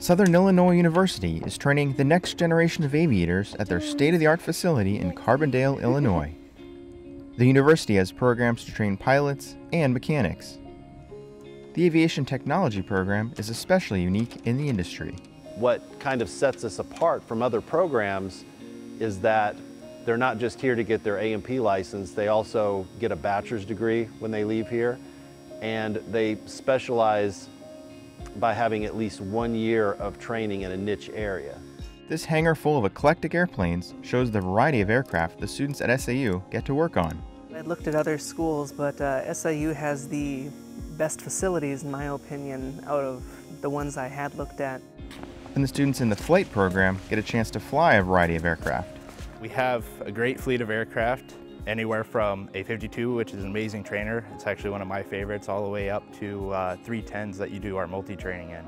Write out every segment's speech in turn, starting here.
Southern Illinois University is training the next generation of aviators at their state of the art facility in Carbondale, Illinois. The university has programs to train pilots and mechanics. The aviation technology program is especially unique in the industry. What kind of sets us apart from other programs is that they're not just here to get their A&P license, they also get a bachelor's degree when they leave here, and they specialize by having at least one year of training in a niche area. This hangar full of eclectic airplanes shows the variety of aircraft the students at SIU get to work on. I looked at other schools, but uh, SIU has the best facilities, in my opinion, out of the ones I had looked at. And the students in the flight program get a chance to fly a variety of aircraft. We have a great fleet of aircraft, anywhere from a 52, which is an amazing trainer. It's actually one of my favorites, all the way up to uh, 310s that you do our multi-training in.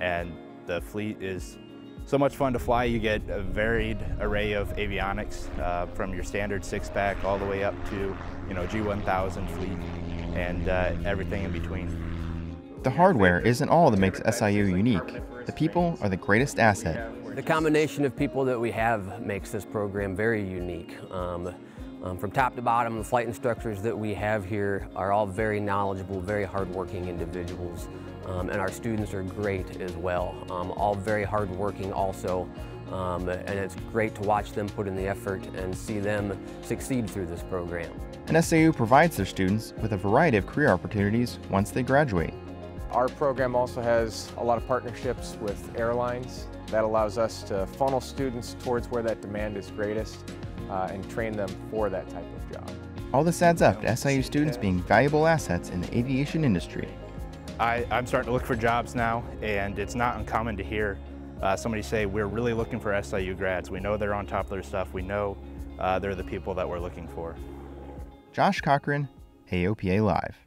And the fleet is so much fun to fly. You get a varied array of avionics uh, from your standard six-pack all the way up to, you know, G1000 fleet and uh, everything in between. The hardware isn't all that makes SIU unique. The people are the greatest asset. The combination of people that we have makes this program very unique. Um, um, from top to bottom, the flight instructors that we have here are all very knowledgeable, very hardworking individuals. Um, and our students are great as well, um, all very hardworking also. Um, and it's great to watch them put in the effort and see them succeed through this program. And SIU provides their students with a variety of career opportunities once they graduate. Our program also has a lot of partnerships with airlines. That allows us to funnel students towards where that demand is greatest uh, and train them for that type of job. All this adds up to SIU students being valuable assets in the aviation industry. I, am starting to look for jobs now, and it's not uncommon to hear uh, somebody say, we're really looking for SIU grads. We know they're on top of their stuff. We know uh, they're the people that we're looking for. Josh Cochran, AOPA Live.